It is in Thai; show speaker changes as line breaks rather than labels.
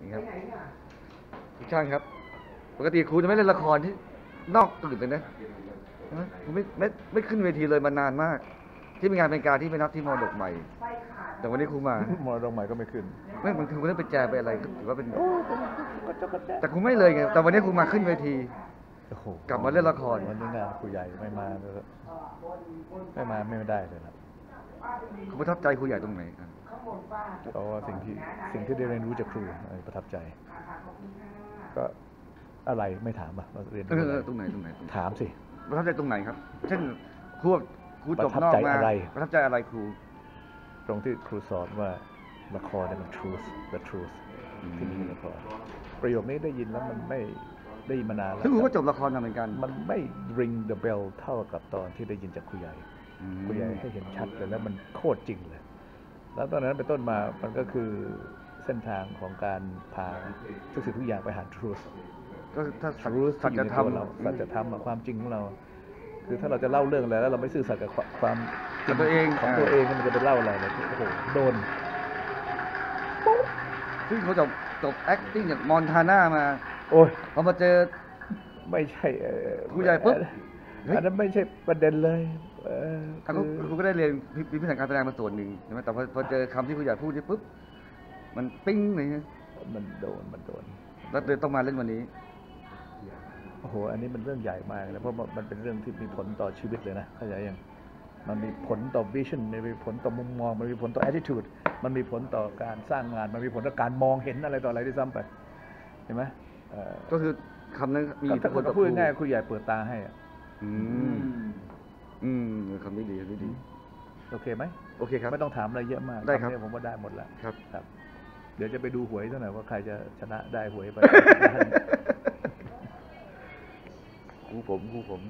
นี่ครับทุกท่านครับ ปกติครูจะไม่เล่นละครที่นอกตื่นเลยนะใช่ไหมครูไม่ไม่ไม่ขึ้นเวทีเลยมานานมาก ที่เป็นงานเป็นการที่ไปนับที่มอดกใหม่ แต่วันนี้ครูมา
มรดกใหม่ก็ไม่ขึ้น
ไม่มันคือครูได้ไปแจมไปอะไรก็ถือว่าเป็นแต่ครูไม่เลยไงแต่วันนี้ครูมาขึ้นเวที
โอ้โห
กลับมาเล่นละคร
วันนี้งานครูใหญ่ไม่มาเลยไม่มาไม่ได้เลยครับ
ครูประทับใจครูใหญ่ตรงไหนครับ
เพราะว่าสิ่งที่สิ่งที่ได้เรียนรู้จากครูเออประทับใจ ก็อะไรไม่ถามอะว่าเรียน
เอ
รู้
อ
อะไร
เออตรงไหนตรงไหนตรงไหน
ถามสิ
ประทับใจตรงไหนครับ เช่นครูแบบครูจบ
ประทับ
นอก
ใจ
มา
อะไร
ประทับใจอะไรครู
ตรงที่ครูสอนว่าละครเนี่ยมัน truth the truth
อืม
ที่นี่คือละครประโยคนี้ได้ยินแล้วมันไม่ได้ยินมานานแล้ว
ซึ่งครูก็จบละครมาเหมือนกัน
มันไม่ ring the bell เท่ากับตอนที่ได้ยินจากครูใหญ่
อืม
ครูใหญ่ให้เห็นชัดเลยแล้วมันโคตรจริงเลย แล้วตอนนั้นเป็นต้นมามันก็คือเส้นทางของการพาทุกสิ่งทุกอย่างไปหา truth
ก็ถ้าสัจ
truth
สั
ที่อ
จ
ยู่ใน
ธรรม
ตัวเราสัจธรรมอะความจริงของเรา คือถ้าเราจะเล่าเรื่องอะไรแล้วเราไม่ซื่อสัตย์กับความความจริ
กับตัวเอง
ของตัวเองมันจะไปเล่าอะไรเลยโอ้โหโดน
ซึ่งเขาจบจบ acting จากมอนทาน่ามา
โอ้ย
พอมาเจอ
ไม่ใช่เอ่อ
ครูใหญ่ปุ๊บเฮ้ย
อันนั้นไม่ใช่ประเด็นเลยเออ
อะครู
คือ
ครูก็ได้เรียนพิพิธการแสดงมาส่วนหนึ่งใช่ไหมแต่พอพอเจอคำที่ครูใหญ่พูดนี่ปุ๊บมันปิ้งเลยนะ
มันโดนมันโดน
แล้วเลยต้องมาเล่นวันนี้
โอ้โหอันนี้มันเรื่องใหญ่มากเลยเพราะว่ามันเป็นเรื่องที่มีผลต่อชีวิตเลยนะเข้าใจยังมันมีผลต่อวิชั่นมันมีผลต่อมุมมองมันมีผลต่อ attitude มันมีผลต่อการสร้างงาน มันมีผลต่อการมองเห็นอะไรต่ออะไรที่ซ้ำไปเห็นไหมเอ่อ
ก็คือคำนั้นมีอิทธิ
ถ้า
พ
ค
ล
น
ต่อ
พูด
ครู
ง่ายๆครูใหญ่เปิดตาให้ อะ
อืม อืมคำนี้ดีคำนี้ดี
โอเคไหม
โอเคครับ
ไม่ต้องถามอะไรเยอะมาก
ได้ครับำ
นี้ผมว่าได้หมดแล้ว
ครับ
ครับ เดี๋ยวจะไปดูหวยซะหน่อยว่าใครจะชนะได้หวยไป
ครูผมครูผม